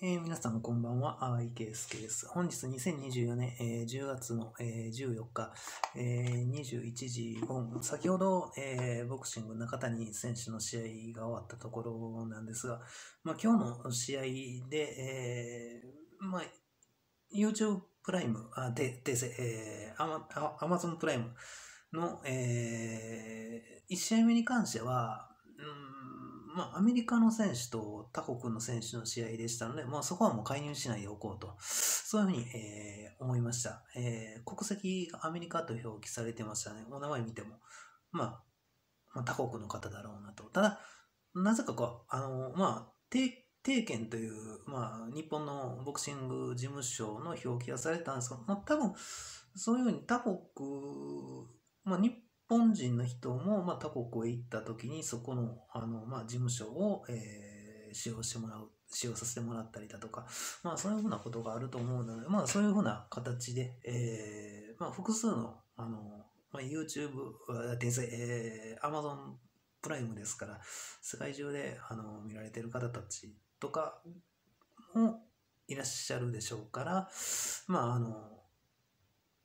えー皆さんこんばんは、あいけいすけです。本日2024年、えー10月の、えー14日、えー21時5分、先ほど、えーボクシング中谷選手の試合が終わったところなんですが、まあ、今日の試合で、えーまあ、YouTube プライム、あ、で、訂正、えー、アマあ Amazon プライムの、え1試合目に関しては、うんまあ、アメリカの選手と他国の選手の試合でしたので、まあ、そこはもう介入しないでおこうと、そういうふうに、えー思いました、えー国籍がアメリカと表記されてましたね。お名前見ても、まあ、まあ、他国の方だろうなと。ただ、なぜかこう、あの、まあ、定定権という、まあ、日本のボクシング事務所の表記がされたんですが、まあ、多分、そういうふうに他国、まあ、日本人の人も、まあ、他国へ行った時に、そこの、あの、まあ、事務所を、えー使用してもらう、使用させてもらったりだとか、まあ、そういうふうなことがあると思うので、まあ、そういうふうな形で、えーまあ、複数の、あの、まあ、YouTube、えー Amazon プライムですから、世界中で、あの、見られている方たちとかもいらっしゃるでしょうから、まあ、あの、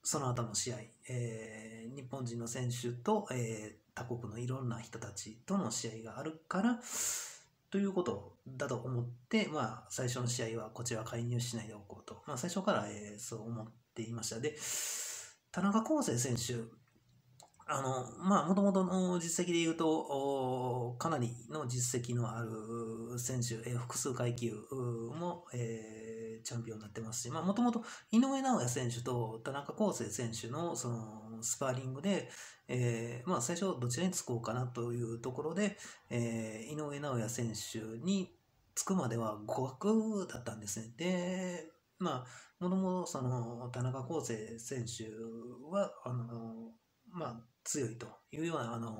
その後の試合、えー日本人の選手と、えー他国のいろんな人たちとの試合があるから、ということだと思って、まあ、最初の試合はこちら介入しないでおこうと、まあ、最初から、えーそう思っていました。で、田中康生選手、あの、まあ、もともとの実績で言うと、かなりの実績のある選手、えー複数階級も、えーチャンピオンになってますし、まあ、もともと井上尚弥選手と田中康生選手のそのスパーリングで、えーまあ、最初どちらにつこうかなというところで、えー井上尚弥選手につくまでは互角だったんですね。で、まあ、もともとその田中康生選手は、あの、まあ、強いというような、あの、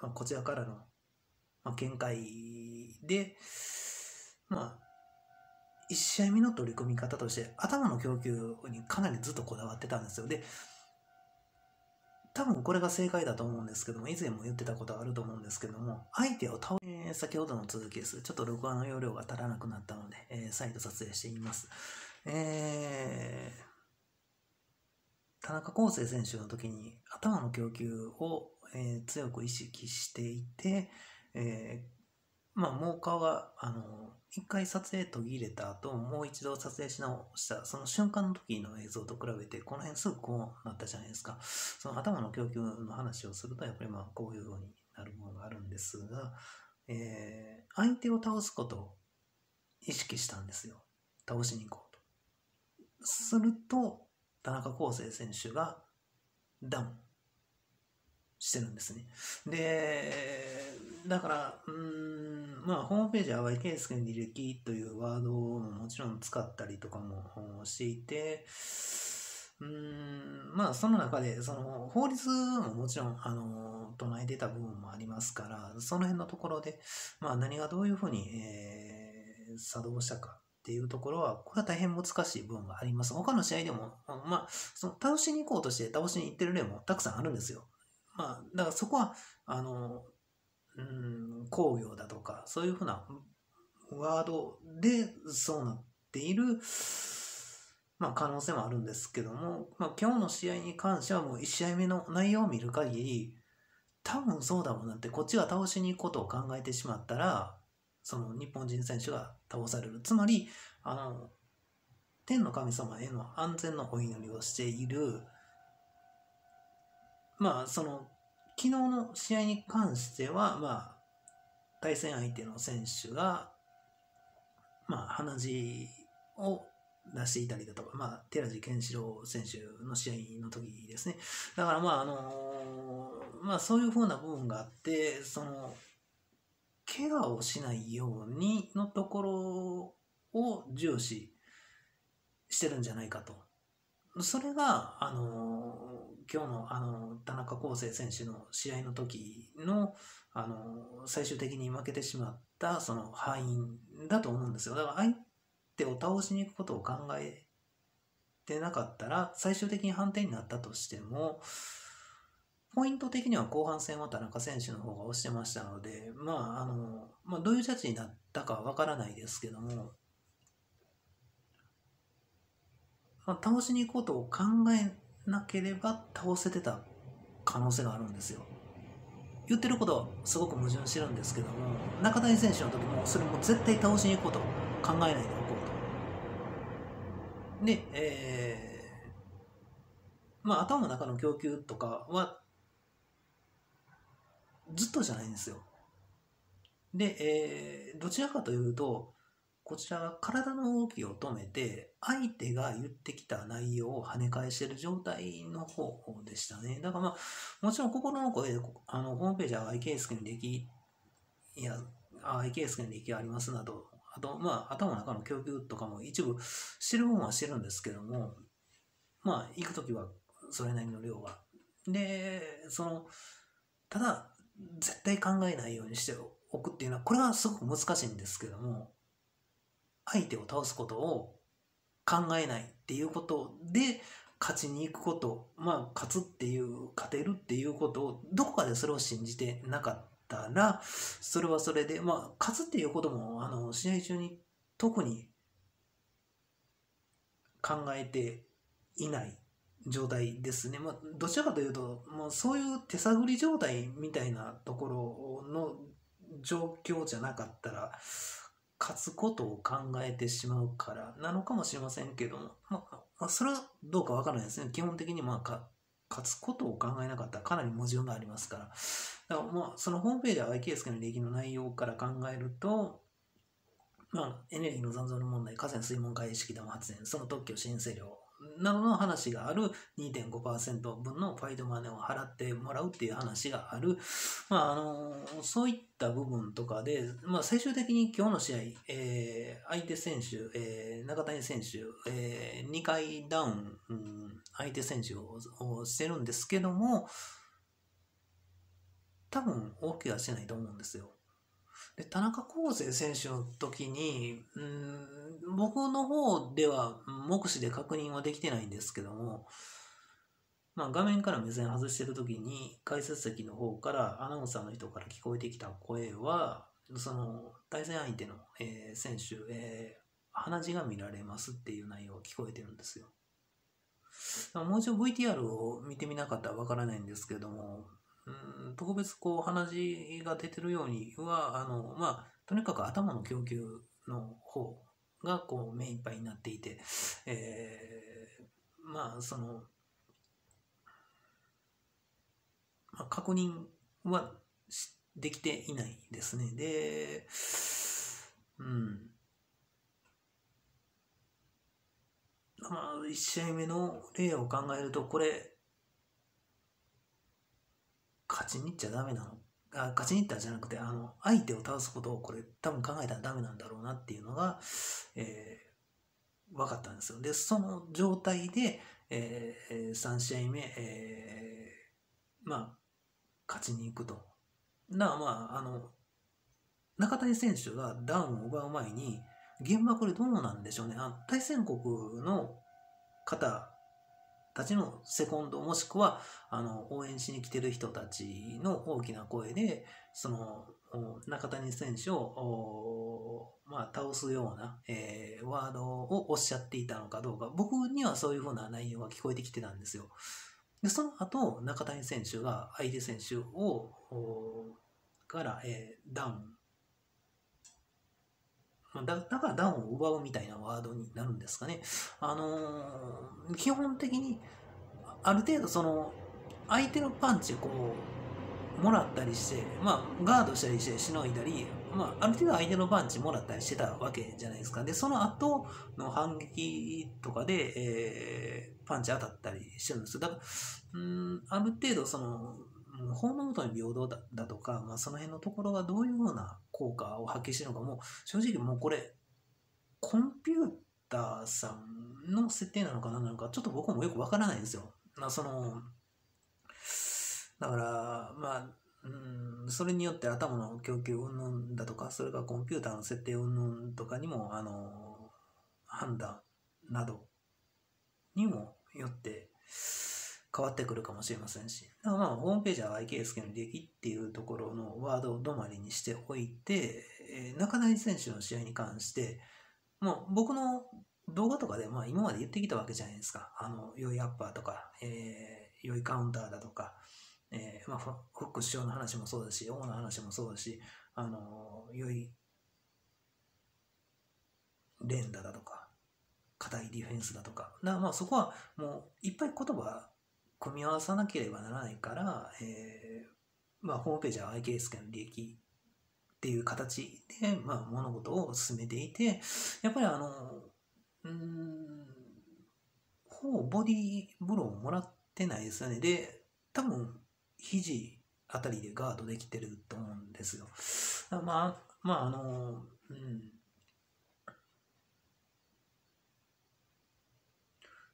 まあ、こちらからの、まあ、見解で、まあ、1試合目の取り組み方として、頭の供給にかなりずっとこだわってたんですよ。で、多分これが正解だと思うんですけども、以前も言ってたことあると思うんですけども、相手を倒えー先ほどの続きです。ちょっと録画の容量が足らなくなったので、えー再度撮影しています。えー田中康生選手の時に頭の供給を、えー強く意識していて、えーまあ、猛火が、あの、一回撮影途切れた後、もう一度撮影し直した、その瞬間の時の映像と比べて、この辺すぐこうなったじゃないですか。その頭の供給の話をすると、やっぱりまあ、こういう風になるものがあるんですが、えー相手を倒すことを意識したんですよ。倒しに行こうと。すると、田中康生選手がダウンしてるんですね。で、だから、うん、まあ、ホームページは淡井圭介の履歴というワードももちろん使ったりとかもしていて、うん、まあ、その中で、その、法律ももちろん、あの、唱えてた部分もありますから、その辺のところで、まあ、何がどういうふうに、えー作動したかっていうところは、これは大変難しい部分があります。他の試合でも、あのまあ、その倒しに行こうとして倒しに行ってる例もたくさんあるんですよ。まあ、だからそこは、あの、うん、工業だとか、そういうふうなワードでそうなっている、まあ、可能性もあるんですけども、まあ、今日の試合に関してはもう1試合目の内容を見る限り、多分そうだもんなって、こっちが倒しに行くことを考えてしまったら、その日本人選手が倒される。つまり、あの、天の神様への安全のお祈りをしている、まあ、その、昨日の試合に関しては、まあ、対戦相手の選手が、まあ、鼻血を出していたりだとか、まあ、寺地健志郎選手の試合の時ですね。だから、まあ、あのまあ、そういうふうな部分があって、その、怪我をしないようにのところを重視してるんじゃないかと。それが、あの今日の、あの田中康生選手の試合の時の、あの最終的に負けてしまったその敗因だと思うんですよ。だから相手を倒しに行くことを考えてなかったら、最終的に判定になったとしても、ポイント的には後半戦は田中選手の方が押してましたので、まあ、あの、まあ、どういうジャッジになったかわからないですけども、まあ、倒しに行くこと考えなければ倒せてた可能性があるんですよ。言ってることはすごく矛盾してるんですけども、中谷選手の時もそれも絶対倒しに行くこと考えないでおこうと。で、えー、まあ頭の中の供給とかはずっとじゃないんですよ。で、えー、どちらかというと、こちらが体の動きを止めて、相手が言ってきた内容を跳ね返している状態の方でしたね。だからまあ、もちろん心の声で、あの、ホームページは IK スクに歴、いや、IK スクに歴がありますなど、あと、まあ、頭の中の供給とかも一部してる分はしてるんですけども、まあ、行くときはそれなりの量が。で、その、ただ、絶対考えないようにしておくっていうのは、これはすごく難しいんですけども、相手を倒すことを考えないっていうことで勝ちに行くこと、まあ勝つっていう、勝てるっていうことを、どこかでそれを信じてなかったら、それはそれで、まあ勝つっていうことも、あの、試合中に特に考えていない状態ですね。まあ、どちらかというと、もうそういう手探り状態みたいなところの状況じゃなかったら、勝つことを考えてしまうからなのかもしれませんけども、まあ、まあ、それはどうかわからないですね。基本的にまあか、勝つことを考えなかったらかなり矛盾がありますから。だからまあ、そのホームページは IKS の利益の内容から考えると、まあ、エネルギーの残存の問題、河川水門海式ダム発電、その特許申請量、などの話がある2.5%分のファイドマネーを払ってもらうっていう話がある、まあ、あのそういった部分とかで、まあ、最終的に今日の試合、えー、相手選手、えー、中谷選手、えー、2回ダウン、うん、相手選手ををしてるんですけども多分大きくはしてないと思うんですよ。で田中康生選手の時に、うん、僕の方では目視で確認はできてないんですけども、まあ、画面から目線外してる時に解説席の方からアナウンサーの人から聞こえてきた声はその対戦相手の、えー、選手、えー、鼻血が見られますっていう内容が聞こえてるんですよ。もう一度 VTR を見てみなかったらわからないんですけども、うん特別こう鼻血が出てるようにはあのまあとにかく頭の供給の方がこう目いっぱいになっていて、えー、まあその、まあ、確認はできていないですね。でうん。まあ1試合目の例を考えるとこれ勝ちに行っちゃダメなの。あ勝ちに行ったじゃなくてあの相手を倒すことをこれ多分考えたらダメなんだろうなっていうのが、えー、分かったんですよ。でその状態で、えー、3試合目、えー、まあ勝ちに行くと。なまああの中谷選手がダウンを奪う前に現場これどうなんでしょうね。あ対戦国の方たちのセコンドもしくはあの応援しに来てる人たちの大きな声でその中谷選手を、まあ、倒すような、えー、ワードをおっしゃっていたのかどうか僕にはそういうふうな内容が聞こえてきてたんですよ。でその後中谷選手が相手選手をから、えー、ダウンだだからダウンを奪うみたいなワードになるんですかね。あのー、基本的に、ある程度その、相手のパンチをこう、もらったりして、まあ、ガードしたりしてしのいだり、まあ、ある程度相手のパンチもらったりしてたわけじゃないですか。で、その後の反撃とかで、えー、パンチ当たったりしてるんですよ。だから、うん、ある程度その、法のごとに平等だだとか、まあ、その辺のところがどういうような効果を発揮してるのかも正直もうこれコンピューターさんの設定なのかななのかちょっと僕もよくわからないんですよ。まあ、そのだからまあうんそれによって頭の供給云々だとかそれがコンピューターの設定云々とかにもあの判断などにもよって変わってくるかもしれませんし。だからまあ、ホームページは IK スケの利益っていうところのワードを止まりにしておいて、えー、中谷選手の試合に関して、もう僕の動画とかで、まあ今まで言ってきたわけじゃないですか。あの、良いアッパーとか、えー、良いカウンターだとか、えー、まあ、フック師匠の話もそうだし、王の話もそうだし、あの、良い連打だとか、硬いディフェンスだとか。まあそこはもういっぱい言葉組み合わさなければならないから、えー、まあホームページは IKS 券の利益っていう形で、まあ物事を進めていて、やっぱりあの、うん、ほぼボディーブローもらってないですよね。で、多分、肘あたりでガードできてると思うんですよ。まあ、まあ、あの、うん。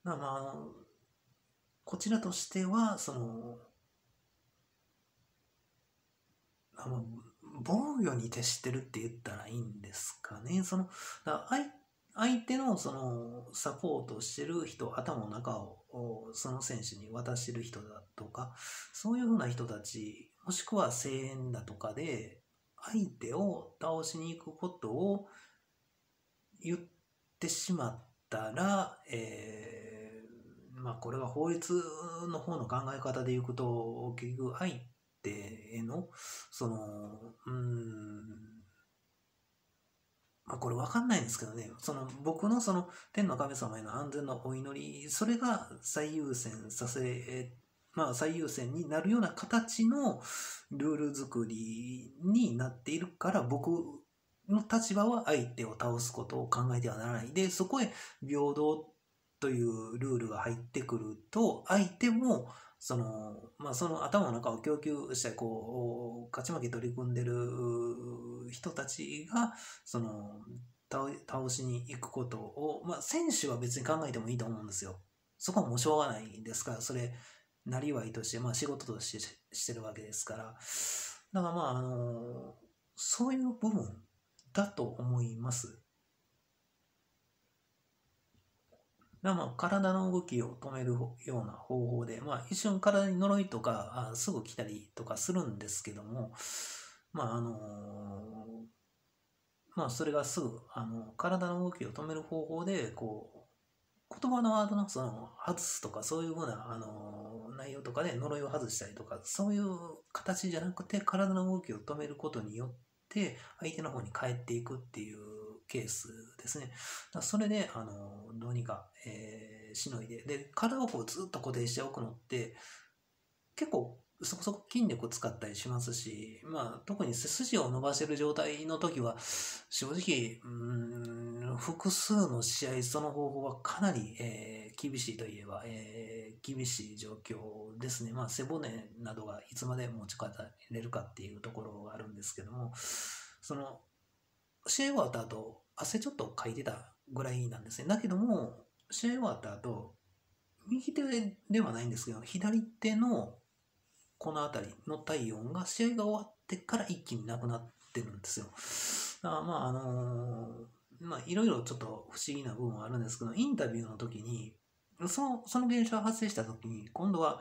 まあ、まあ、こちらとしては、その、あの防御に徹してるって言ったらいいんですかね。その、相手のそのサポートしてる人、頭の中をその選手に渡してる人だとか、そういうふうな人たち、もしくは声援だとかで、相手を倒しに行くことを言ってしまったら、えー、まあこれは法律の方の考え方でいくと、結局相手への、その、うん、まあこれわかんないんですけどね、その僕のその天の神様への安全のお祈り、それが最優先させ、まあ最優先になるような形のルール作りになっているから僕の立場は相手を倒すことを考えてはならない。で、そこへ平等というルールが入ってくると、相手もその、まあ、その頭の中を供給したり、こう、勝ち負け取り組んでる人たちが、その、倒しに行くことを、まあ、選手は別に考えてもいいと思うんですよ。そこはもうしょうがないですから、それ、なりわいとして、まあ、仕事としてしてるわけですから。だからまあ、あの、そういう部分だと思います。まあ、体の動きを止めるような方法で、まあ、一瞬体に呪いとかあすぐ来たりとかするんですけども、まああのまあ、それがすぐあの体の動きを止める方法でこう言葉のワードのその外すとかそういうふうなあの内容とかで呪いを外したりとかそういう形じゃなくて体の動きを止めることによって相手の方に帰っていくっていうケースですね。それで、あの、どうにか、えー、しのいで。で、体をこうずっと固定しておくのって、結構そこそこ筋力使ったりしますし、まあ、特に背筋を伸ばせる状態の時は、正直、うん、複数の試合、その方法はかなり、えー、厳しいといえば、えー、厳しい状況ですね。まあ、背骨などがいつまで持ち帰れるかっていうところがあるんですけども、その、試合終わった後、汗ちょっとかいてたぐらいなんですね。だけども、試合終わった後、右手ではないんですけど、左手のこの辺りの体温が試合が終わってから一気になくなってるんですよ。だからまああのー、まあいろいろちょっと不思議な部分はあるんですけど、インタビューの時に、その、その現象が発生した時に、今度は、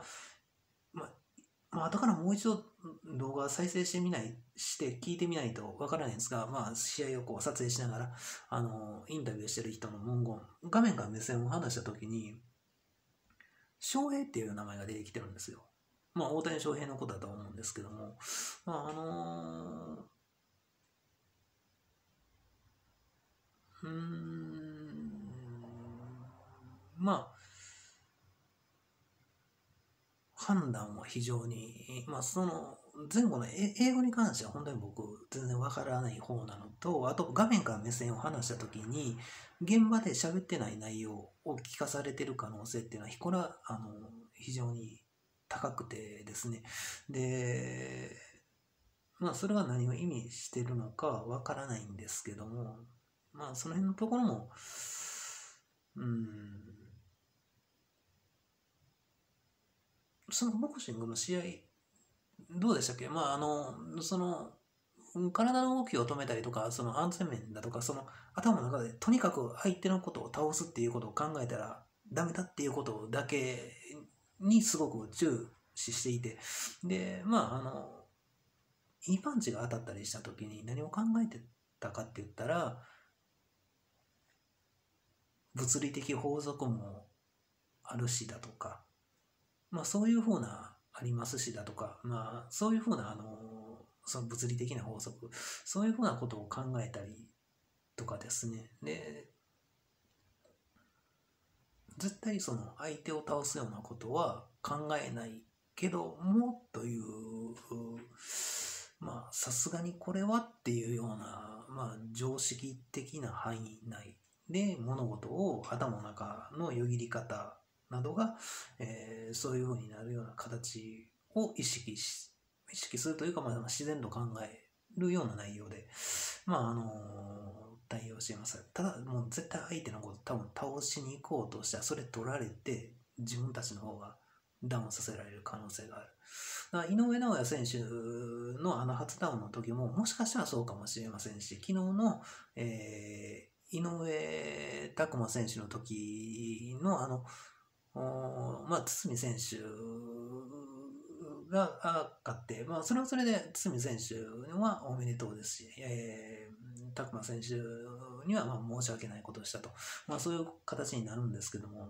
まあ、後からもう一度動画再生してみない、して聞いてみないとわからないんですが、まあ、試合をこう撮影しながら、あの、インタビューしてる人の文言、画面から目線を離したときに、翔平っていう名前が出てきてるんですよ。まあ、大谷翔平のことだと思うんですけども、まあ、あのー、うーん、まあ、判断は非常に、まあ、その前後の英語に関しては本当に僕全然わからない方なのと、あと画面から目線を離した時に現場で喋ってない内容を聞かされてる可能性っていうのは、これはあの非常に高くてですね。で、まあそれが何を意味してるのかはわからないんですけども、まあその辺のところも、うん、そのボクシングの試合、どうでしたっけ？まあ、あの、その、体の動きを止めたりとか、その安全面だとか、その頭の中でとにかく相手のことを倒すっていうことを考えたらダメだっていうことだけにすごく注視していて、で、まあ、あの、いいパンチが当たったりした時に何を考えてたかって言ったら、物理的法則もあるしだとか、まあそういうふうなありますしだとか、まあそういうふうなあの、その物理的な法則、そういうふうなことを考えたりとかですね。で、絶対その相手を倒すようなことは考えないけどもという、まあさすがにこれはっていうような、まあ常識的な範囲内で物事を頭の中のよぎり方などが、えー、そういうふうになるような形を意識し、意識するというか、まあ、自然と考えるような内容で、まあ、あのー、対応しています。ただ、もう絶対相手のこと多分倒しに行こうとしたら、それ取られて、自分たちの方がダウンさせられる可能性がある。だから井上尚弥選手のあの初ダウンの時も、もしかしたらそうかもしれませんし、昨日の、えー、井上拓磨選手の時のあの、まあ、堤選手が勝って、まあ、それはそれで堤選手はおめでとうですし、えー、拓磨選手にはまあ申し訳ないことをしたと、まあ、そういう形になるんですけども、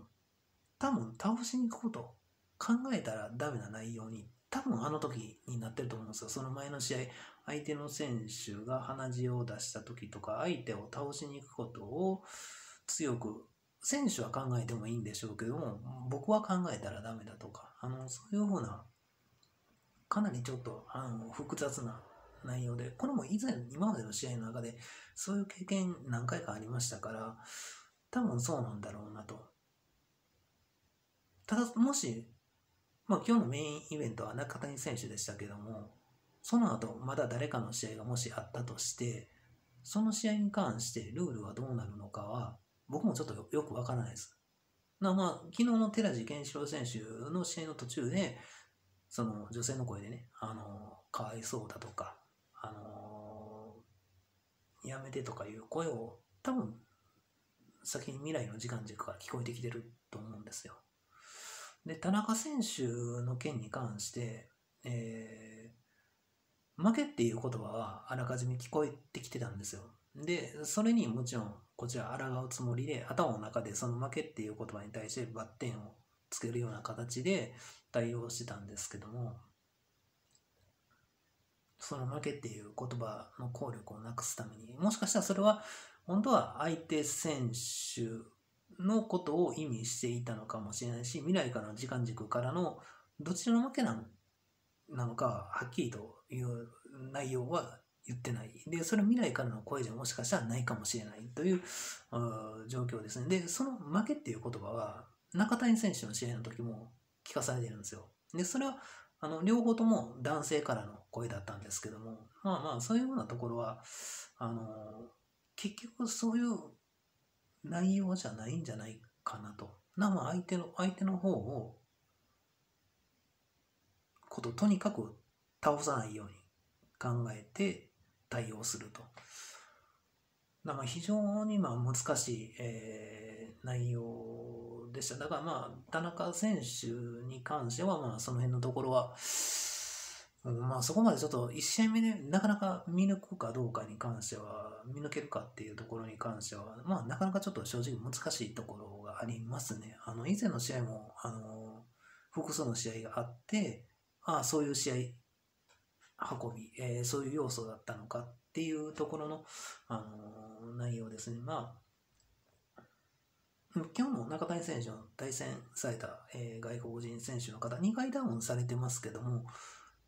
多分倒しに行くこと考えたらダメな内容に多分あの時になってると思うんですよ。その前の試合、相手の選手が鼻血を出した時とか、相手を倒しに行くことを強く選手は考えてもいいんでしょうけども、僕は考えたらダメだとか、あの、そういうふうな、かなりちょっと、あの、複雑な内容で、これも以前、今までの試合の中で、そういう経験何回かありましたから、多分そうなんだろうなと。ただ、もし、まあ今日のメインイベントは中谷選手でしたけども、その後、まだ誰かの試合がもしあったとして、その試合に関してルールはどうなるのかは、僕もちょっとよくわからないです。まあまあ、昨日の寺地健志郎選手の試合の途中で、その女性の声でね、あの、かわいそうだとか、あの、やめてとかいう声を多分、先に未来の時間軸から聞こえてきてると思うんですよ。で、田中選手の件に関して、えー、負けっていう言葉はあらかじめ聞こえてきてたんですよ。で、それにもちろんこちら抗うつもりで、頭の中でその負けっていう言葉に対してバッテンをつけるような形で対応してたんですけども、その負けっていう言葉の効力をなくすために、もしかしたらそれは本当は相手選手のことを意味していたのかもしれないし、未来からの時間軸からのどちらの負けなのかはっきりという内容は言ってない。で、それ未来からの声じゃもしかしたらないかもしれないという状況ですね。で、その負けっていう言葉は、中谷選手の試合の時も聞かされてるんですよ。で、それは、あの、両方とも男性からの声だったんですけども、まあまあ、そういうようなところは、あの、結局そういう内容じゃないんじゃないかなと。な、まあ、相手の、相手の方を、こと、とにかく倒さないように考えて、対応すると。だから非常にまあ難しい、えー、内容でした。だからまあ、田中選手に関しては、まあその辺のところは、まあそこまでちょっと1試合目でなかなか見抜くかどうかに関しては、見抜けるかっていうところに関しては、まあなかなかちょっと正直難しいところがありますね。あの以前の試合も、あの、複数の試合があって、ああ、そういう試合運び、えー、そういう要素だったのかっていうところの、あのー、内容ですね。まあ、今日の中谷選手の対戦された、えー、外国人選手の方、2回ダウンされてますけども、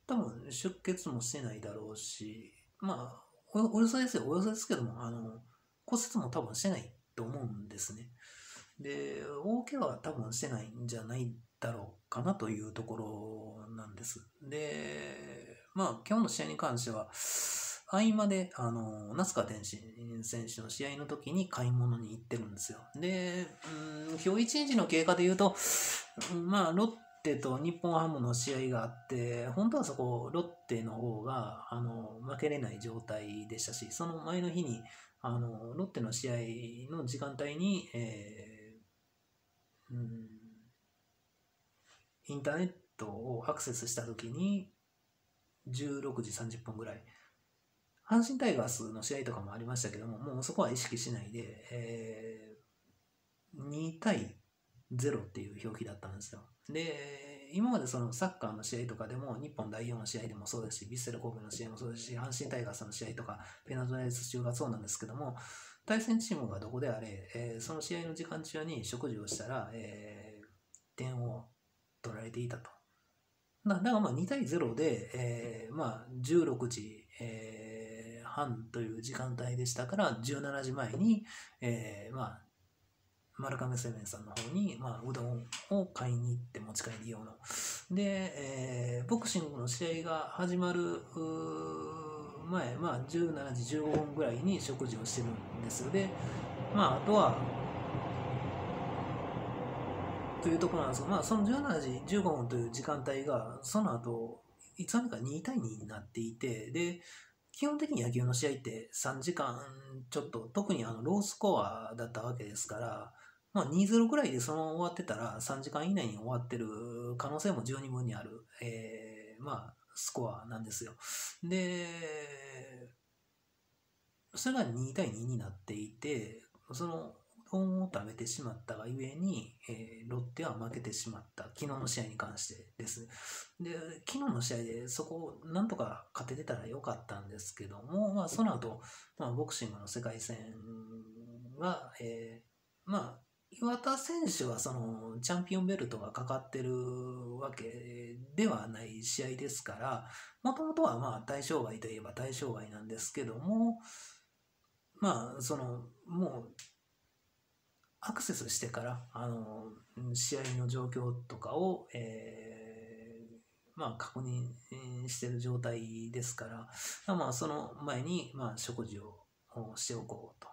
多分出血もしてないだろうし、まあ、おおよそですよ、およそですけども、あの、骨折も多分してないと思うんですね。で、大怪我は多分してないんじゃないだろうかなというところなんです。で、まあ、今日の試合に関しては、合間で、あの、那須川天心選手の試合の時に買い物に行ってるんですよ。で、うん、今日一日の経過で言うと、まあ、ロッテと日本ハムの試合があって、本当はそこ、ロッテの方が、あの、負けれない状態でしたし、その前の日に、あの、ロッテの試合の時間帯に、えー、うん、インターネットをアクセスしたときに、16時30分ぐらい、阪神タイガースの試合とかもありましたけども、もうそこは意識しないで、えー、2対0っていう表記だったんですよ。で、今までそのサッカーの試合とかでも、日本代表の試合でもそうですし、ヴィッセル神戸の試合もそうですし、阪神タイガースの試合とか、ペナントレース中がそうなんですけども、対戦チームがどこであれ、えー、その試合の時間中に食事をしたら、えー、点を取られていたと。だからまあ2対0で、えー、まあ16時、えー、半という時間帯でしたから、17時前に、えー、まあ丸亀製麺さんの方に、まあ、うどんを買いに行って持ち帰り用の。で、えー、ボクシングの試合が始まる前、まあ、17時15分ぐらいに食事をしてるんですよ。で、まあ、あとは、というところなんですが、まあ、その17時15分という時間帯が、その後、いつの間にか2対2になっていて、で、基本的に野球の試合って3時間ちょっと、特にあのロースコアだったわけですから、まあ、2-0ぐらいでその終わってたら3時間以内に終わってる可能性も十二分にある、えー、まあ、スコアなんですよ。で、それが2対2になっていて、その、うどんを食べてしまったがゆえに、えー、ロッテは負けてしまった。昨日の試合に関してです。で、昨日の試合でそこをなんとか勝ててたらよかったんですけども、まあ、その後、まあ、ボクシングの世界戦が、えー、まあ、岩田選手はそのチャンピオンベルトがかかってるわけではない試合ですから、もともとはまあ対象外といえば対象外なんですけども、まあそのもうアクセスしてからあの試合の状況とかを、えー、まあ確認してる状態ですから、まあその前にまあ食事をしておこうと。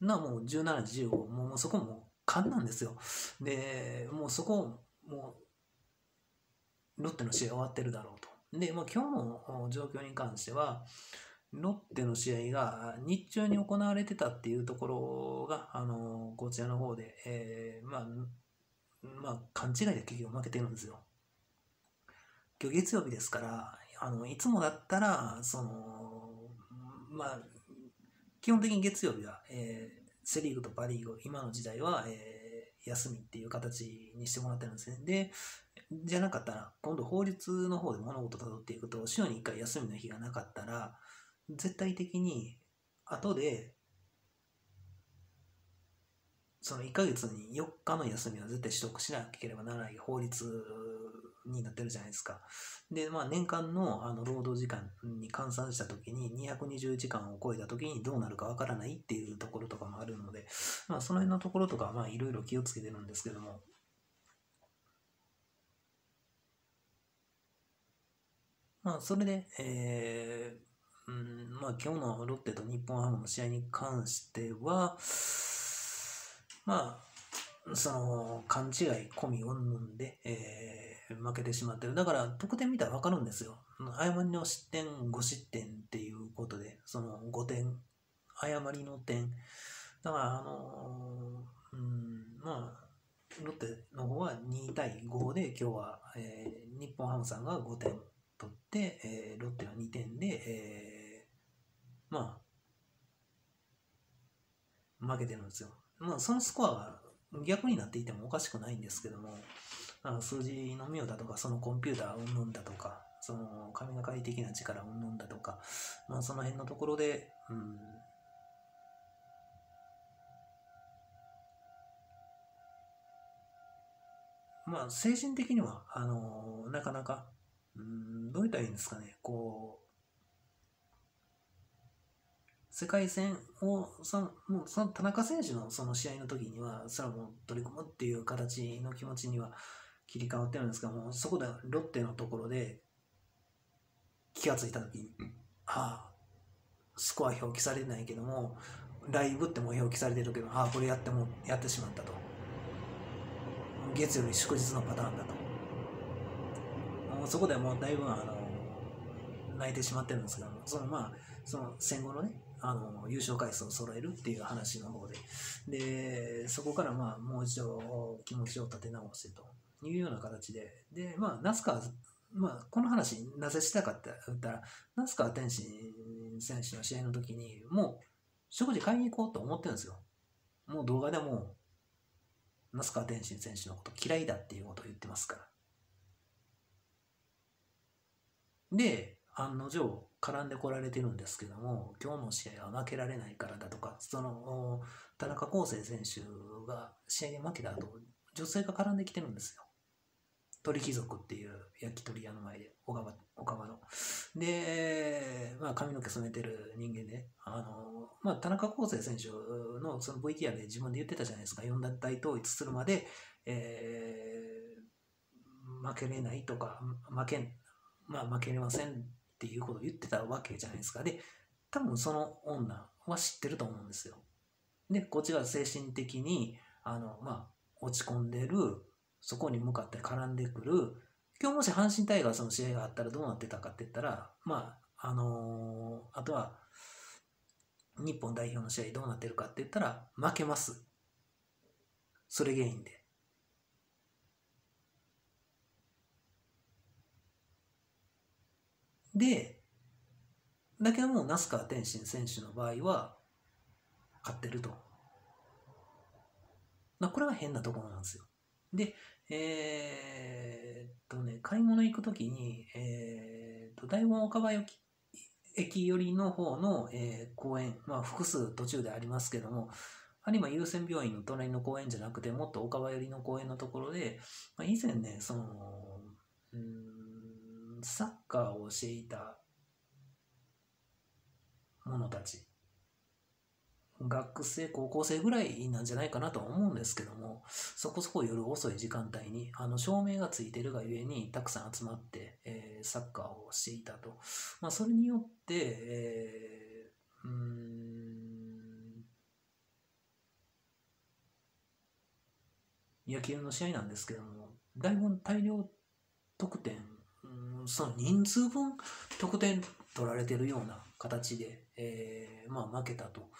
な、もう17時15、もうそこも勘なんですよ。で、もうそこ、もう、ロッテの試合終わってるだろうと。で、まあ、今日の状況に関しては、ロッテの試合が日中に行われてたっていうところが、あの、こちらの方で、えー、まあ、まあ、勘違いで結局負けてるんですよ。今日月曜日ですから、あの、いつもだったら、その、まあ、基本的に月曜日は、えー、セ・リーグとパ・リーグ、今の時代は、えー、休みっていう形にしてもらってるんですね。で、じゃなかったら、今度法律の方で物事をたどっていくと、週に1回休みの日がなかったら、絶対的に後で、その1ヶ月に4日の休みは絶対取得しなければならない法律になってるじゃないですか。で、まあ、年間のあの労働時間に換算したときに、220時間を超えたときにどうなるかわからないっていうところとかもあるので、まあ、その辺のところとか、まあ、いろいろ気をつけてるんですけども、まあ、それで、えー、うん、まあ、今日のロッテと日本ハムの試合に関しては、まあ、その、勘違い込みうんぬんで、えー、負けてしまってる。だから、得点見たらわかるんですよ。誤りの失点、5失点っていうことで、その5点、誤りの点。だから、あのー、うん、まあ、ロッテの方は2対5で、今日は、えー、日本ハムさんが5点取って、えー、ロッテは2点で、えー、まあ、負けてるんですよ。まあ、そのスコアが逆になっていてもおかしくないんですけども、あ数字の妙だとか、そのコンピューターうんぬんだとか、その神がかり的な力うんぬんだとか、まあ、その辺のところで、うん、まあ、精神的には、あのなかなか、うん、どう言ったらいいんですかね、こう、世界戦をそのもうその田中選手のその試合の時にはそれはもう取り組むっていう形の気持ちには切り替わってるんですがもうそこでロッテのところで気がついた時に、ああスコア表記されてないけどもライブっても表記されてるけどああこれやってもやってしまったと。月曜日祝日のパターンだと。もうそこでもうだいぶあの泣いてしまってるんですがそのまあその戦後のねあの優勝回数を揃えるっていう話の方ででそこからまあもう一度気持ちを立て直してというような形で、で、まあ、ナスカ、まあ、この話、なぜしたかって言ったら、ナスカ天心選手の試合の時に、もう、食事買いに行こうと思ってるんですよ。もう動画でも、那須川天心選手のこと嫌いだっていうことを言ってますから。で、案の定絡んでこられてるんですけども、今日の試合は負けられないからだとか、その、田中康生選手が試合で負けた後、女性が絡んできてるんですよ。鳥貴族っていう焼き鳥屋の前で、小川小川の。で、まあ、髪の毛染めてる人間で、あの、まあ、田中康生選手のその VTR で自分で言ってたじゃないですか、四大統一するまで、えー、負けれないとか、負け、まあ、負けれませんっていうことを言ってたわけじゃないですか。で、多分その女は知ってると思うんですよ。で、こっちが精神的に、あの、まあ、落ち込んでる、そこに向かって絡んでくる、今日もし阪神タイガースの試合があったらどうなってたかって言ったら、まあ、あのー、あとは、日本代表の試合どうなってるかって言ったら、負けます。それ原因で。で、だけども、那須川天心選手の場合は、勝ってると。まあ、これは変なところなんですよ。で、えー、っとね、買い物行くときに、えー、っと、大門岡場駅寄りの方の、えー、公園、まあ、複数途中でありますけども、有馬優先病院の隣の公園じゃなくて、もっと岡場寄りの公園のところで、まあ、以前ね、その、うん、サッカーをしていた者たち学生、高校生ぐらいなんじゃないかなと思うんですけども、そこそこ夜遅い時間帯に、あの、照明がついてるがゆえに、たくさん集まって、えー、サッカーをしていたと。まあ、それによって、えー、うん、野球の試合なんですけども、だいぶ大量得点、その人数分得点取られてるような形で、えー、まあ負けたと。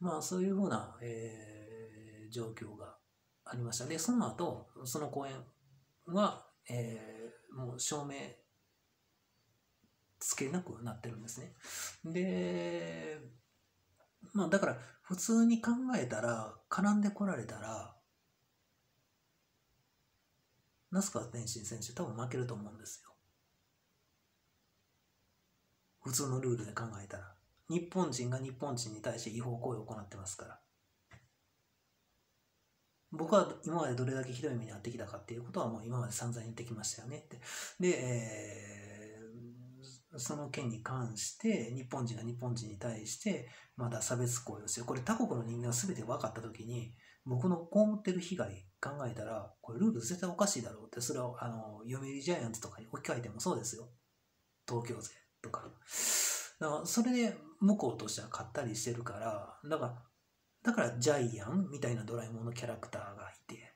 まあそういうふうな、えー、状況がありました。で、その後、その公演は、えー、もう照明つけなくなってるんですね。で、まあだから普通に考えたら、絡んでこられたら、那須川天心選手多分負けると思うんですよ。普通のルールで考えたら。日本人が日本人に対して違法行為を行ってますから。僕は今までどれだけひどい目に遭ってきたかっていうことはもう今まで散々言ってきましたよねって。で、えー、その件に関して日本人が日本人に対してまだ差別行為をする。これ他国の人間が全て分かった時に僕の被ってる被害考えたらこれルール絶対おかしいだろうってそれをあの読売ジャイアンツとかに置き換えてもそうですよ。東京勢とか。だからそれで向こうとしては買ったりしてるから、だから、だからジャイアンみたいなドラえもんのキャラクターがいて、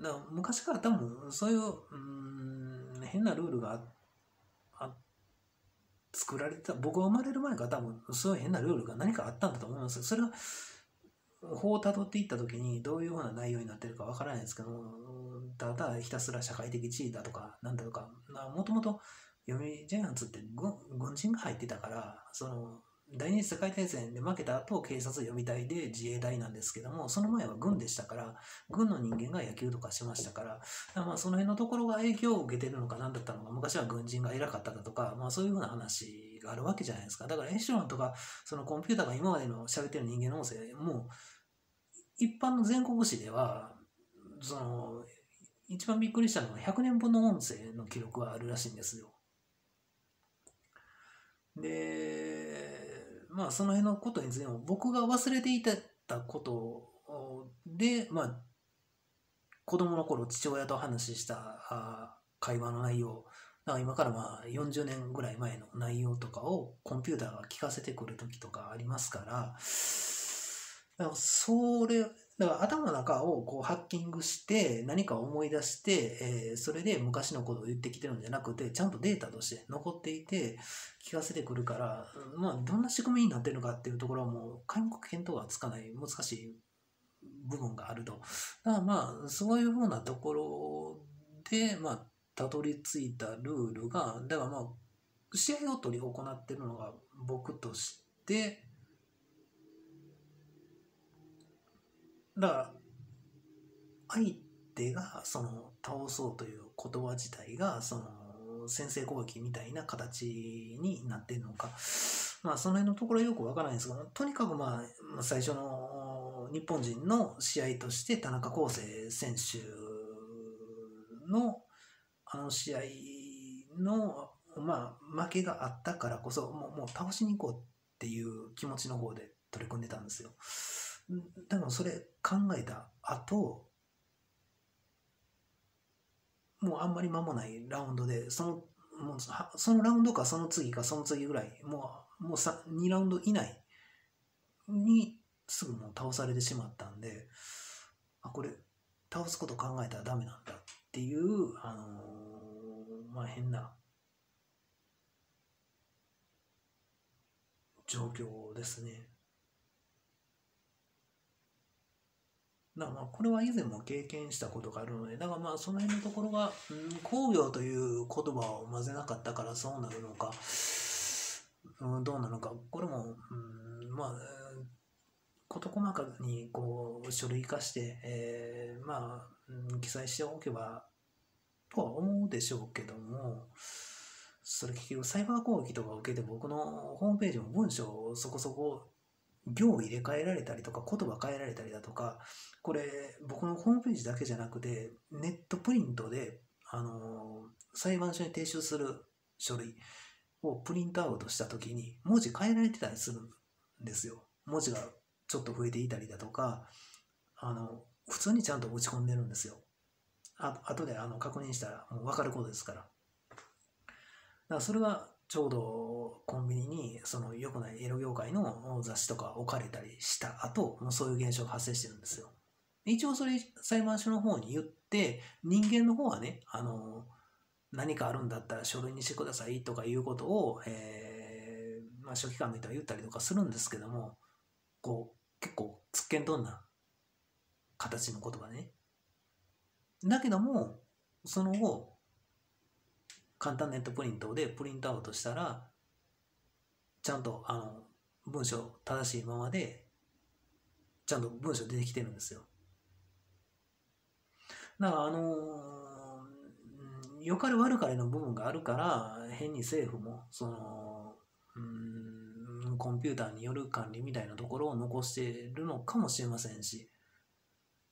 だから昔から多分そういう、うん、変なルールがあ作られた、僕が生まれる前から多分そういう変なルールが何かあったんだと思います。それは法をたどっていった時にどういうふうな内容になってるかわからないですけどただひたすら社会的地位だとかなんだとかもともと読売ジャイアンツって軍軍人が入ってたから、その、第二次世界大戦で負けた後、警察読み隊で自衛隊なんですけども、その前は軍でしたから、軍の人間が野球とかしましたから、まあその辺のところが影響を受けてるのか何だったのか、昔は軍人が偉かっただとか、まあそういうふうな話があるわけじゃないですか。だからエシュロンとか、そのコンピューターが今までの喋ってる人間の音声、もう、一般の全国紙では、その、一番びっくりしたのは100年分の音声の記録があるらしいんですよ。で、まあその辺のことについても僕が忘れていたことで、まあ子供の頃父親と話した会話の内容、だから今からまあ40年ぐらい前の内容とかをコンピューターが聞かせてくる時とかありますから、だからそれ、だから頭の中をこうハッキングして何か思い出して、えー、それで昔のことを言ってきてるんじゃなくて、ちゃんとデータとして残っていて聞かせてくるから、まあどんな仕組みになってるのかっていうところはもう皆目見当がつかない難しい部分があると。だからまあそういうふうなところで、まあ、たどり着いたルールが、だからまあ、試合を取り行ってるのが僕として、だから、相手がその倒そうという言葉自体が、その先制攻撃みたいな形になってるのか、まあその辺のところよくわからないんですが、とにかくまあ、最初の日本人の試合として田中康生選手のあの試合の、まあ、負けがあったからこそ、もうもう倒しに行こうっていう気持ちの方で取り組んでたんですよ。でもそれ考えた後、もうあんまり間もないラウンドで、その、もうそのラウンドかその次かその次ぐらい、もう、もう2ラウンド以内にすぐもう倒されてしまったんで、あ、これ、倒すこと考えたらダメなんだっていう、あのー、まあ、変な状況ですね。だからまあこれは以前も経験したことがあるので、だからまあその辺のところが、うん、工業という言葉を混ぜなかったからそうなるのか、うん、どうなのか、これも、うん、まあ、事細かにこう書類化して、えー、まあ、記載しておけばとは思うでしょうけども、それ結局サイバー攻撃とかを受けて僕のホームページも文章をそこそこ行を入れ替えられたりとか言葉変えられたりだとかこれ僕のホームページだけじゃなくてネットプリントであの裁判所に提出する書類をプリントアウトした時に文字変えられてたりするんですよ。文字がちょっと増えていたりだとかあの普通にちゃんと打ち込んでるんですよ。あ後であの確認したらもう分かることですから。だからそれはちょうどコンビニにその良くないエロ業界の雑誌とか置かれたりした後、もうそういう現象が発生してるんですよ。一応それ裁判所の方に言って、人間の方はね、あの、何かあるんだったら書類にしてくださいとかいうことを、えー、まあ、書記官の人は言ったりとかするんですけども、こう、結構、つっけんとんな形の言葉ね。だけども、その後、簡単ネットプリントでプリントアウトしたら、ちゃんとあの文章正しいままで、ちゃんと文章出てきてるんですよ。だからあのー、よかれ悪かれの部分があるから、変に政府も、その、コンピューターによる管理みたいなところを残しているのかもしれませんし、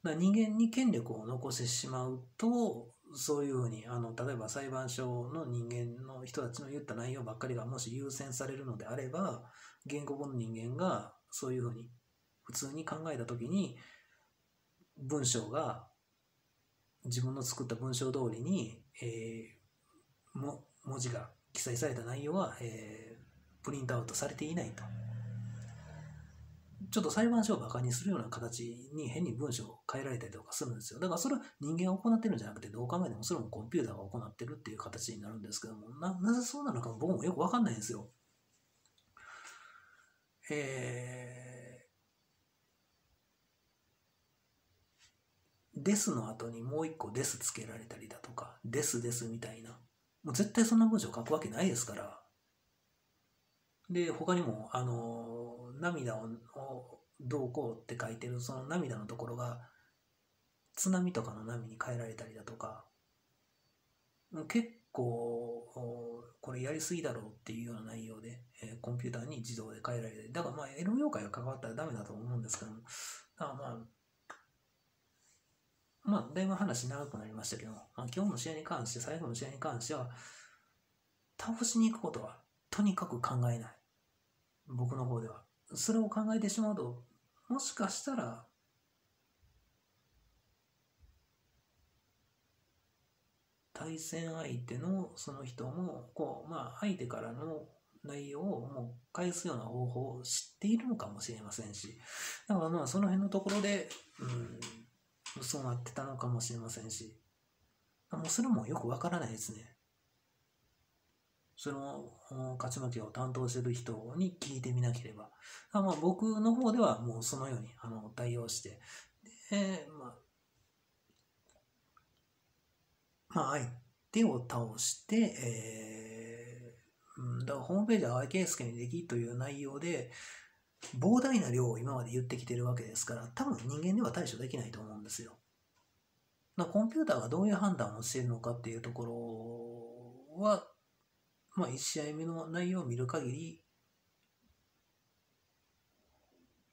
だ人間に権力を残してしまうと、そういうふうにあの例えば裁判所の人間の人たちの言った内容ばっかりがもし優先されるのであれば原告の人間がそういうふうに普通に考えた時に文章が自分の作った文章通りに、えー、も文字が記載された内容は、えー、プリントアウトされていないと。ちょっと裁判所を馬鹿にするような形に変に文章を変えられたりとかするんですよ。だからそれは人間が行ってるんじゃなくて、どう考えてもそれもコンピューターが行ってるっていう形になるんですけども、ななぜそうなのか僕もよくわかんないんですよ。えー、ですの後にもう一個ですつけられたりだとか、ですですみたいな。もう絶対そんな文章を書くわけないですから。で、他にも、あの涙をどうこうって書いてるその涙のところが津波とかの波に変えられたりだとか結構これやりすぎだろうっていうような内容で、え、コンピューターに自動で変えられてだからまあエロ業界が関わったらダメだと思うんですけどもだからまあまあ、だいぶ話長くなりましたけど、まあ、今日の試合に関して、最後の試合に関しては、倒しに行くことはとにかく考えない。僕の方では。それを考えてしまうと、もしかしたら、対戦相手のその人も、こう、まあ、相手からの内容をもう返すような方法を知っているのかもしれませんし、だからまあ、その辺のところで、うん、そうなってたのかもしれませんし、もうそれもよくわからないですね。その勝ち負けを担当してる人に聞いてみなければ。まあ僕の方ではもうそのようにあの対応して、で、まあ、まあ、相手を倒して、えー、だからホームページは愛圭介にできという内容で、膨大な量を今まで言ってきてるわけですから、多分人間では対処できないと思うんですよ。コンピューターがどういう判断をしているのかっていうところは、まあ、1試合目の内容を見る限り、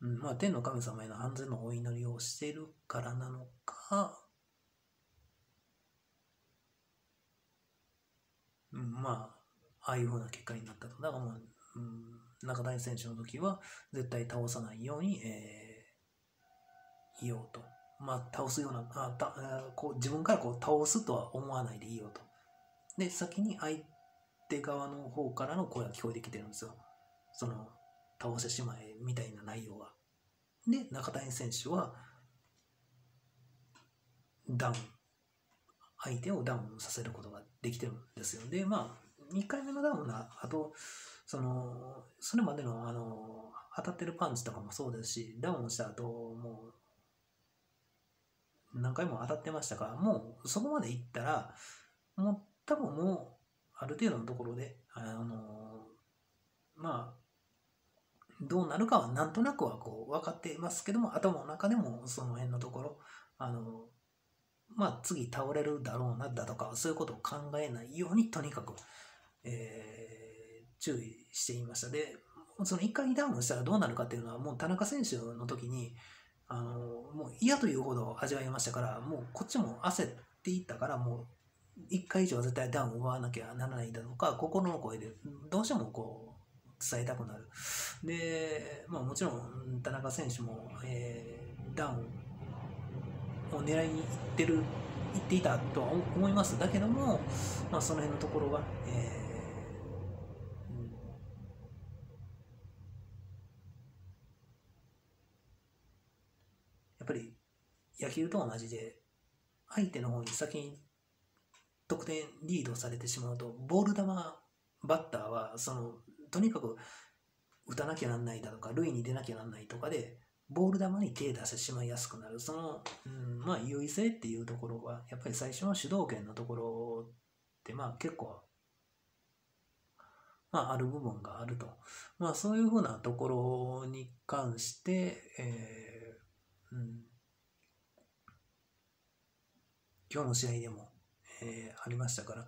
うん、まあ、天の神様への安全のお祈りをしているからなのか、うん、まあ、ああいうふうな結果になったと。だからもう、うん、中谷選手の時は絶対倒さないように、えー、いようと。まあ、倒すような、あたこう自分からこう倒すとは思わないでいいよと。で、先に相手側の方からの声が聞こえてきてるんですよ。その、倒してしまえみたいな内容が。で、中谷選手は、ダウン、相手をダウンさせることができてるんですよ。で、まあ、2回目のダウンのあと、その、それまでの、あの、当たってるパンチとかもそうですし、ダウンした後、もう、何回も当たってましたから、もうそこまでいったら、もう多分もう、ある程度のところで、あの、まあ、どうなるかはなんとなくはこう分かってますけども、頭の中でもその辺のところ、あの、まあ次倒れるだろうなだとか、そういうことを考えないようにとにかく、えー、注意していました。で、その1回ダウンしたらどうなるかっていうのは、もう田中選手の時に、あの、もう嫌というほど味わいましたから、もうこっちも焦っていったから、もう1回以上は絶対ダウンを奪わなきゃならないんだとか、心の声でどうしてもこう、伝えたくなる。で、まあ、もちろん田中選手も、えー、ダウンを狙いに行ってる、行っていたとは思います。だけども、まあ、その辺のところは、えーやっぱり野球と同じで、相手の方に先に得点リードされてしまうと、ボール球バッターはそのとにかく打たなきゃなんないだとか、塁に出なきゃなんないとかで、ボール球に手出してしまいやすくなる。その、うん、まあ、優位性っていうところは、やっぱり最初の主導権のところって、まあ結構、まあある部分があると。まあそういうふうなところに関して、えー、うん、今日の試合でも、えー、ありましたから、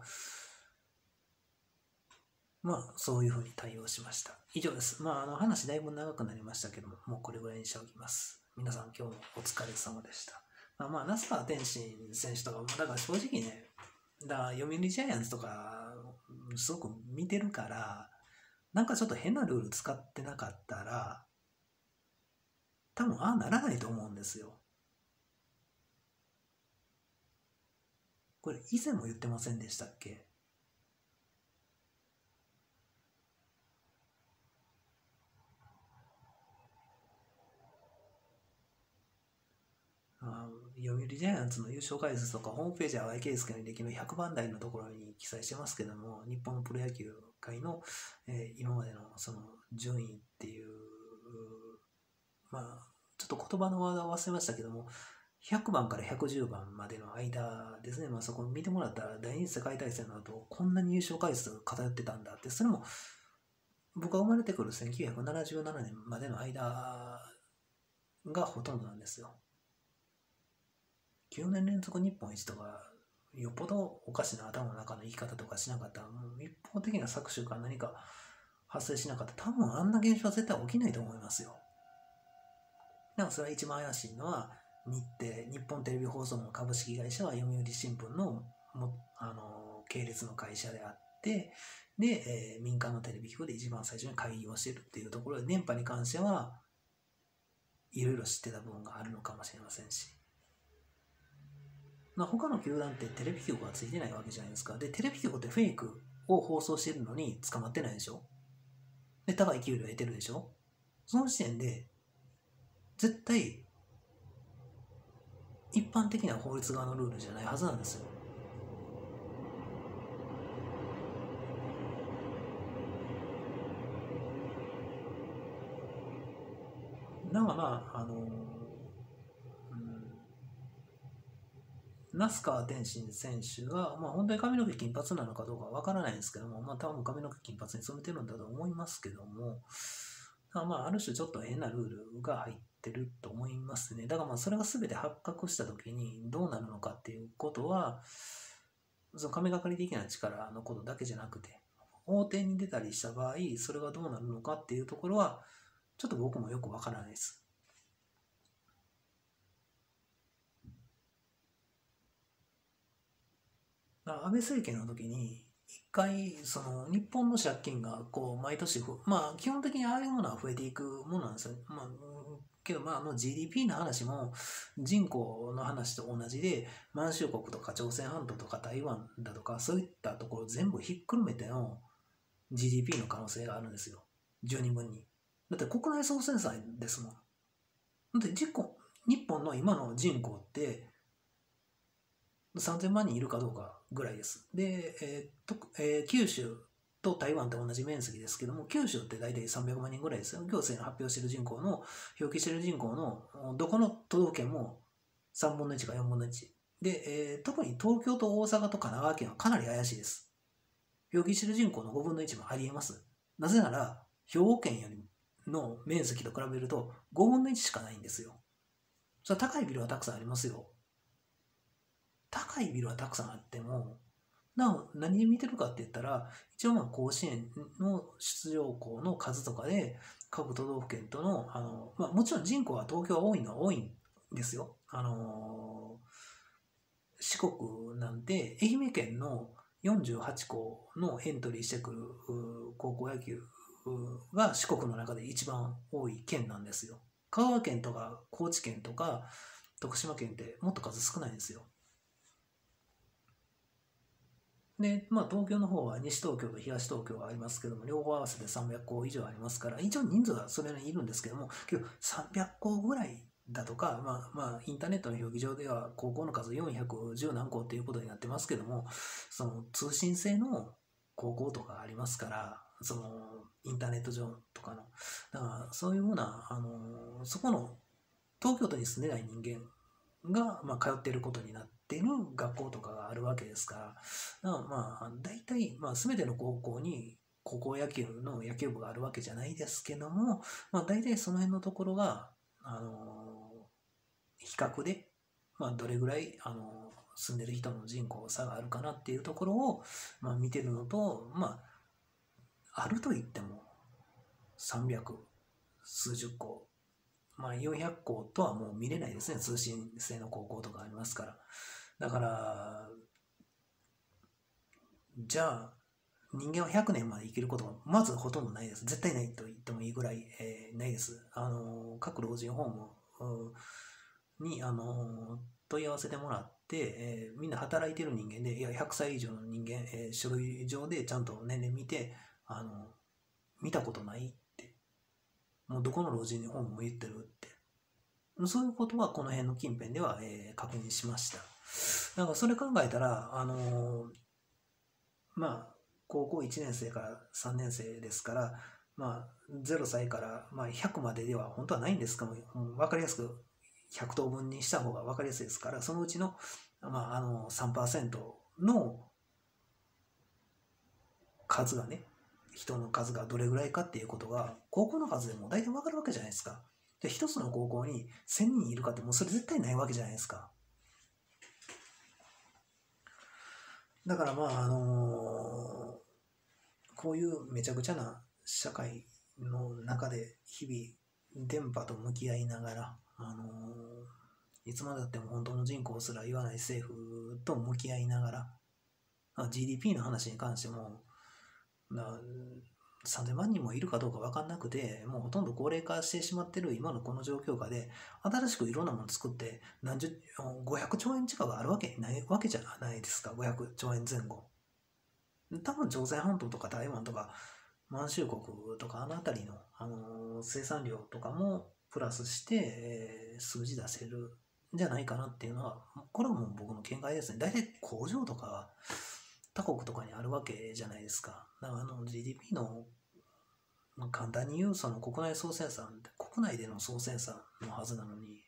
まあ、そういうふうに対応しました。以上です。まあ、あの話だいぶ長くなりましたけども、もうこれぐらいにしておきます。皆さん今日もお疲れ様でした。まあ、まあ、那須川天心選手とかも、だから正直ね、だから読売ジャイアンツとか、すごく見てるから、なんかちょっと変なルール使ってなかったら、多分ああならないと思うんですよ。これ以前も言ってませんでしたっけ？読売ジャイアンツの優勝回数とか、ホームページは YK スケの歴の100番台のところに記載してますけども、日本のプロ野球界の、えー、今までのその順位っていう、まあ、ちょっと言葉のワードは忘れましたけども、100番から110番までの間ですね、まあ、そこ見てもらったら、第二次世界大戦の後、こんなに優勝回数偏ってたんだって、それも、僕が生まれてくる1977年までの間がほとんどなんですよ。9年連続日本一とか、よっぽどおかしな頭の中の生き方とかしなかったら、もう一方的な搾取か何か発生しなかったら、多分あんな現象は絶対起きないと思いますよ。でもそれは一番怪しいのは、日程、日本テレビ放送の株式会社は読売新聞のもあの系列の会社であって、で、えー、民間のテレビ局で一番最初に開業しているっていうところで、電波に関しては、いろいろ知ってた部分があるのかもしれませんし。他の球団ってテレビ局がついてないわけじゃないですか。で、テレビ局ってフェイクを放送してるのに捕まってないでしょ？で、高い給料得てるでしょ？その時点で、絶対、一般的な法律側のルールじゃないはずなんですよ。だからまあ、あの那須川天心選手が、まあ、本当に髪の毛金髪なのかどうかわからないんですけども、まあ、多分髪の毛金髪に染めてるんだと思いますけども、まあ、ある種ちょっと変なルールが入ってると思いますね。だからまあそれが全て発覚した時にどうなるのかっていうことは、その神がかり的な力のことだけじゃなくて、法廷に出たりした場合、それがどうなるのかっていうところは、ちょっと僕もよくわからないです。安倍政権の時に、一回、その、日本の借金が、こう、毎年まあ、基本的にああいうものは増えていくものなんですよ。まあ、けど、まあ、あの GDP の話も、人口の話と同じで、満州国とか朝鮮半島とか台湾だとか、そういったところ全部ひっくるめての GDP の可能性があるんですよ。10人分に。だって国内総生産ですもん。だって日本の今の人口って、3000万人いるかどうかぐらいです。で、えーとえー、九州と台湾と同じ面積ですけども、九州って大体300万人ぐらいですよ。行政が発表している人口の、表記している人口の、どこの都道府県も3分の1か4分の1。で、えー、特に東京と大阪と神奈川県はかなり怪しいです。表記している人口の5分の1もありえます。なぜなら、兵庫県よりの面積と比べると5分の1しかないんですよ。それは高いビルはたくさんありますよ。高いビルはたくさんあっても、なお、何で見てるかって言ったら、一応まあ甲子園の出場校の数とかで、各都道府県との、あの、まあもちろん人口は東京は多いのは多いんですよ。あの四国なんて、愛媛県の48校のエントリーしてくる高校野球が四国の中で一番多い県なんですよ。香川県とか高知県とか徳島県ってもっと数少ないんですよ。で、まあ、東京の方は西東京と東東京がありますけども、両方合わせて300校以上ありますから、一応人数はそれなりにいるんですけども、けど300校ぐらいだとか、まあ、まあ、インターネットの表記上では高校の数410何校っていうことになってますけども、その通信制の高校とかありますから、そのインターネット上とかの、だからそういうふうな、あの、そこの東京都に住んでない人間が、まあ、通っていることになっている学校とかがあるわけですから、からまあ、大体、まあ、全ての高校に高校野球の野球部があるわけじゃないですけども、まあ、大体その辺のところが、あの比較で、まあ、どれぐらい、あの住んでる人の人口差があるかなっていうところを、まあ、見てるのと、まあ、あると言っても300数十校まあ、400校とはもう見れないですね。通信制の高校とかありますから。だから、じゃあ、人間は100年まで生きることはまずほとんどないです。絶対ないと言ってもいいぐらい、えー、ないです。あの、各老人ホームに、あの、問い合わせてもらって、えー、みんな働いてる人間で、いや、100歳以上の人間、えー、書類上でちゃんと年齢見て、あの、見たことないもうどこの老人に本も言ってるって。そういうことはこの辺の近辺では、えー、確認しました。だからそれ考えたら、あのー、まあ、高校1年生から3年生ですから、まあ、0歳から、まあ、100まででは本当はないんですかも、分かりやすく100等分にした方が分かりやすいですから、そのうちの,、まあ、あの3%の数がね、人の数がどれぐらいかっていうことが、高校の数でも大体わかるわけじゃないですか。で、一つの高校に1000人いるかってもうそれ絶対ないわけじゃないですか。だからまあ、あのー、こういうめちゃくちゃな社会の中で日々電波と向き合いながら、あのー、いつまでたっても本当の人口すら言わない政府と向き合いながら、GDP の話に関しても、な3000万人もいるかどうか分かんなくて、もうほとんど高齢化してしまってる今のこの状況下で、新しくいろんなもの作って、何十、500兆円近くあるわけないわけじゃないですか、500兆円前後。多分朝鮮半島とか台湾とか満州国とかあの辺りの、あのー、生産量とかもプラスして、えー、数字出せるんじゃないかなっていうのは、これはもう僕の見解ですね。大体工場とか他国とかにあるわけじゃないですか。だからあの GDP の、まあ、簡単に言うその国内総生産国内での総生産のはずなのに、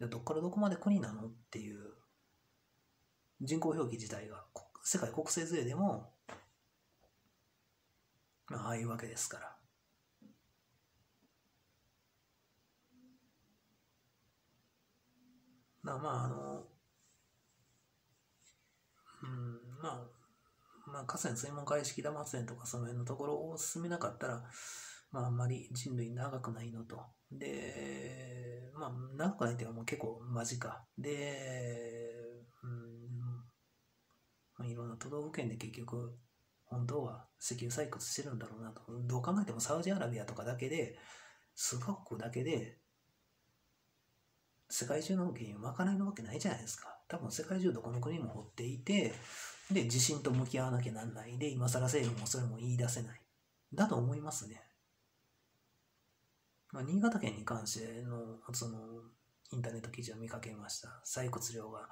どっからどこまで国なのっていう人口表記自体が世界国勢税でも、まあ、ああいうわけですから。まあ、あの、うん、まあ、まあ、河川水門海式玉発電とかその辺のところを進めなかったら、まあ、あんまり人類長くないのと。で、まあ、長くないっていうかもう結構間近。で、うん、まあ、いろんな都道府県で結局、本当は石油採掘してるんだろうなと。どう考えてもサウジアラビアとかだけで、数カ国だけで、世界中の原油まかないのわけないじゃないですか。多分世界中どこの国も掘っていて、で、地震と向き合わなきゃなんない。で、今更政府もそれも言い出せない。だと思いますね。まあ、新潟県に関しての、その、インターネット記事を見かけました。採掘量が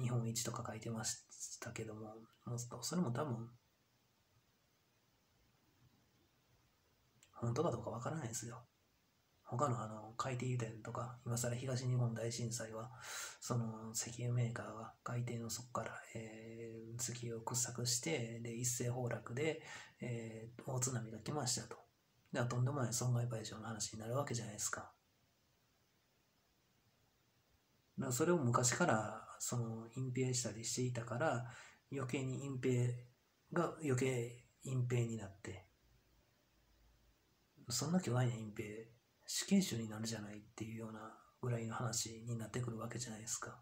日本一とか書いてましたけども、もうそれも多分、本当かどうかわからないですよ。他のあの海底油田とか、今更東日本大震災は、その石油メーカーが海底の底から、えー、石油を掘削して、で、一斉崩落で、えー、大津波が来ましたと。でとんでもない損害賠償の話になるわけじゃないですか。だそれを昔からその隠蔽したりしていたから余計に隠蔽が余計隠蔽になってそんな巨大な隠蔽死刑囚になるじゃないっていうようなぐらいの話になってくるわけじゃないですか。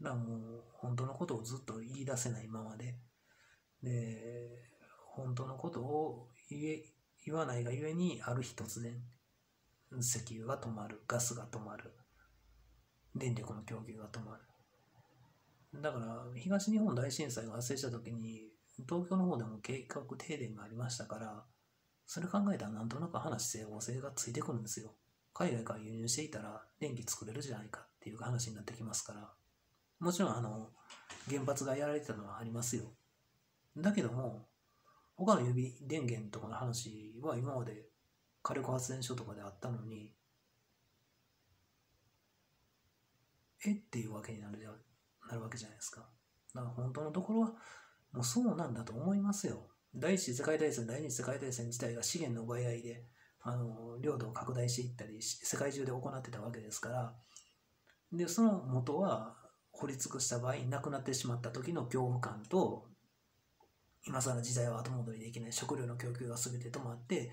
だからもう本当のことをずっと言い出せないままでで本当のことを言え言わないがゆえにある日突然石油が止まるガスが止まる電力の供給が止まるだから東日本大震災が発生した時に東京の方でも計画停電がありましたからそれ考えたらなんとなく話整合性がついてくるんですよ海外から輸入していたら電気作れるじゃないかっていう話になってきますからもちろんあの原発がやられてたのはありますよだけども他の指電源とかの話は今まで火力発電所とかであったのに、えっていうわけになるなるわけじゃないですか。だから本当のところは、もうそうなんだと思いますよ。第一次世界大戦、第二次世界大戦自体が資源の奪い合いで、あの、領土を拡大していったり、世界中で行ってたわけですから、で、その元は掘り尽くした場合、亡くなってしまった時の恐怖感と、今更時代は後戻りできない食料の供給が全て止まって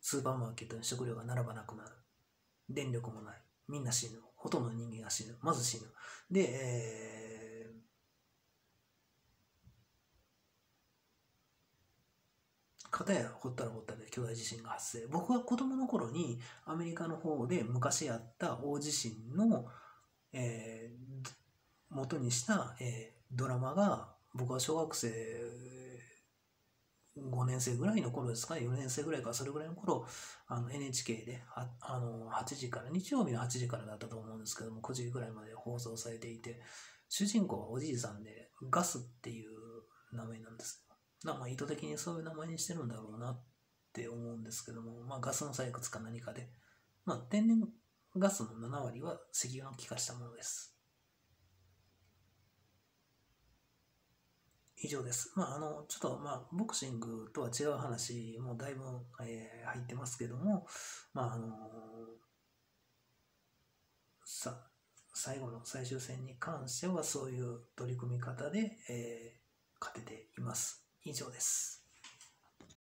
スーパーマーケットに食料が並ばなくなる。電力もない。みんな死ぬ。ほとんどの人間が死ぬ。まず死ぬ。で、えー、片や掘ったら掘ったで巨大地震が発生僕は子供の頃にアメリカの方で昔あった大地震の、えー、元にした、えー、ドラマが僕は小学生5年生ぐらいの頃ですかね、4年生ぐらいか、それぐらいの頃、あの NHK でああの8時から、日曜日の8時からだったと思うんですけども、9時ぐらいまで放送されていて、主人公はおじいさんで、ガスっていう名前なんです。まあ意図的にそういう名前にしてるんだろうなって思うんですけども、まあガスの採掘か何かで、まあ天然ガスの7割は石油の気化したものです。以上です。まあ、あの、ちょっと、まあ、ボクシングとは違う話もだいぶ、えー、入ってますけども、まあ、あのさ、最後の最終戦に関してはそういう取り組み方で、えー、勝てています。以上です。